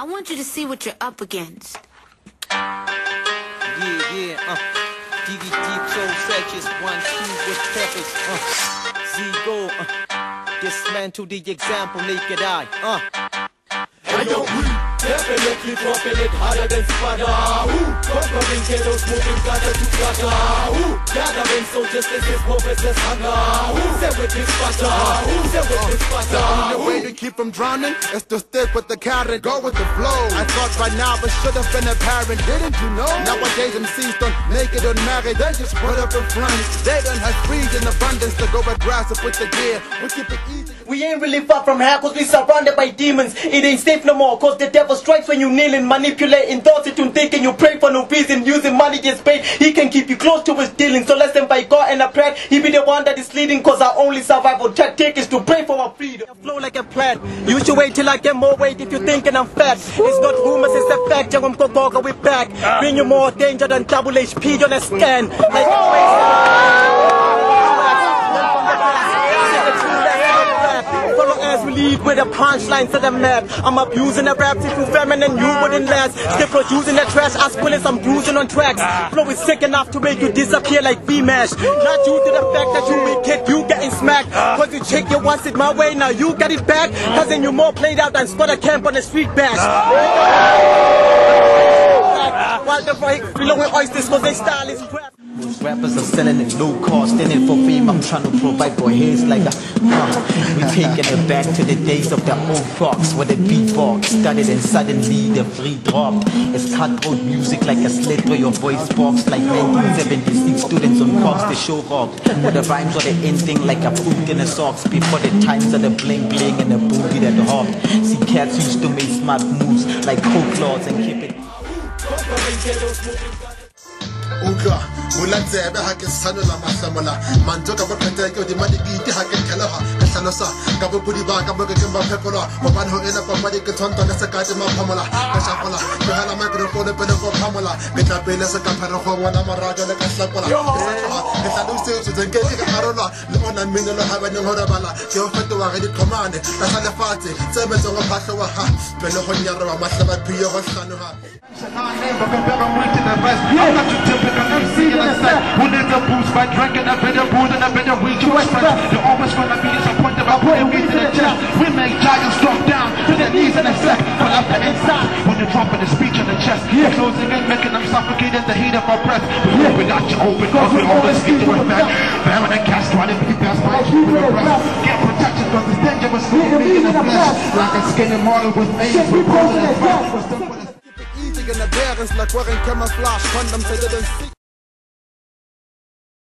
I want you to see what you're up against. Yeah, yeah, uh. Diggy deep soul searches, one, two with peppers, uh. Z go, uh. Dismantle the example, naked eye, uh. And yo, we definitely dropping it harder than Spada. Ooh, conquering ghettos, moving Gaza to Gaza. Ooh, gathering soldiers, this is war versus hunger. Ooh, say with this Spada. Ooh, say with this The Spada. Keep from drowning It's to stick with the current, go with the flow. I thought right now, but should have been a parent, didn't you know? Nowadays, MCs don't make it unmarried, they just put up a front. They don't have greed in abundance to go aggressive with the gear. We keep it easy. We ain't really far from hell cause we surrounded by demons. It ain't safe no more cause the devil strikes when you kneeling, manipulating thoughts you thinking you pray for no reason. Using money gets paid, he can keep you close to his dealings. So let's invite God and a prayer. He be the one that is leading cause our only survival tactic is to pray for our freedom. Flow like a plant. You should wait till I get more weight if you're thinking I'm fat. It's not rumors, it's a fact. Young Mkokoka, we back. Ah. Bring you more danger than double HP on a scan. Like oh a Follow as we lead with a punchline to the map. I'm abusing the rap to feminine, you wouldn't last. Still producing the trash, as well as I'm bruising on tracks. Flow is sick enough to make you disappear like B-Mash. Not due to the fact that you make it, you getting smacked. Cause you check your once it my way, now you got it back. Cause then you more played out than spot a camp on the street bash. While the right flowing oysters cause they style is crap. Rappers are selling it low cost, in it for fame. I'm trying to provide for his like a. Uh, we taking it back to the days of the old box where the beatbox started and suddenly the free dropped. It's cutthroat music like a slit through your voice box like 1976 students on cops the show rocked. With the rhymes or the ending like a boot in the socks before the times of the bling bling and the booty that hopped. See cats used to make smart moves like coke claws and keep it. Conquering bula tsebe ha ke tshanola mahlamola mantswe ka bophete ke hodima dikete ha ke tlhaloga ke tlhalosa ka bokodi ba ka boke keng ba phekoloa gobane go ena papadi ke tshwanto le sekate maphamola ke shakola ke hela microphone pele ko phamola ke tla pele se ka phare go bona morajo le ka hlakola ke sa tloga ke tlhalosetsetseng ke ke karolwa le ona mminelo ga baneng go robala ke go fetoga ge ditlhomane ka sa lefatshe tse metseng go phatlhoa ga pele go nyaroba matlhaba phio go tlhanoga I'm not your typical MC and I said Who needs a We make giants drop down to their knees in a sec But up the inside. When you're dropping the speech on the chest You're closing in, making them suffocate in the heat of our breath We open out your open cause we always speak to it back Bearing and gas trying to be past by keeping the breath Get protection cause it's dangerous for me in the flesh Like a skinny model with AIDS. We pose in the flesh Easy in the bearings like wearing camouflage. Condoms. I didn't see.